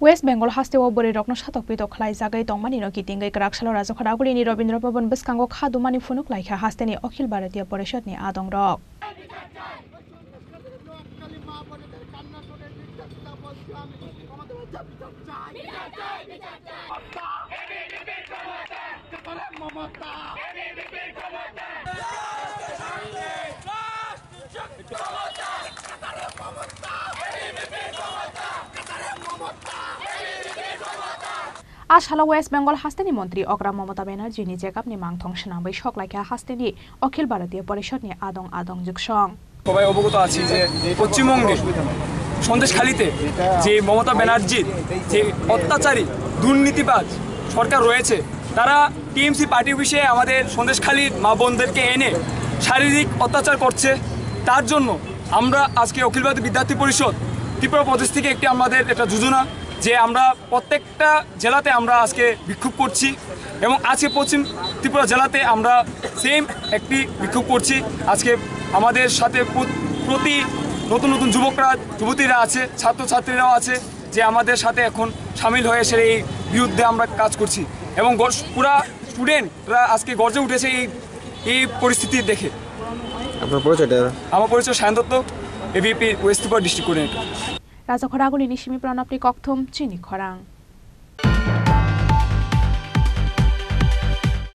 West Bengal hasteo bori rokno satok pito khlai jagai tongmani no kitingai karaksalo rajokhara ni Rabindra Bhavan bwskango khadumani phunuk laikha hasteni Akhil Bharatiya Parishad ni adong rok লোককালি মা বোনেদের কান্না করে নির্যাতিতা বলছি আমি আমাদের বিচার বিচার চাই মমতা আশালা ওয়েস্ট বেঙ্গল হাস্তেনি মন্ত্রী অগ্রাম Mamata Banerjee ni jekapni mangthong swnambai soklaikha hasteni Akhil Bharatiya Parishad ni adong adong juksong সবাই অবগত আছি যে পশ্চিমবঙ্গে সন্দেশখালিতে যে মমতা ব্যানার্জির যে অত্যাচারী, দুর্নীতিবাজ সরকার রয়েছে, তারা টিএমসি পার্টি অফিসে আমাদের সন্দেশখালীর মা বোনদেরকে এনে শারীরিক অত্যাচার করছে। তার জন্য আমরা আজকে অখিল ভারতীয় বিদ্যার্থী পরিষদ ত্রিপুরা প্রদেশ থেকে একটি আমাদের একটা যোজনা যে আমরা প্রত্যেকটা জেলাতে আমরা আজকে বিক্ষোভ করছি এবং আজকে পশ্চিম ত্রিপুরা জেলাতে আমরা সেম একটি বিক্ষোভ করছি। আজকে আমাদের সাথে প্রতি নতুন নতুন যুবকরা যুবতীরা আছে ছাত্রছাত্রীরাও আছে যে আমাদের সাথে এখন সামিল হয়ে সে এই বিরুদ্ধে আমরা কাজ করছি এবং পুরা স্টুডেন্টরা আজকে গর্জে উঠেছে এই এই পরিস্থিতি দেখে। আপনার পরিচয়টা? আমার পরিচয় Sayan Dutta ABP West Tripura district coordinator রাজখরা ni simi pranapni kokthum chini khorang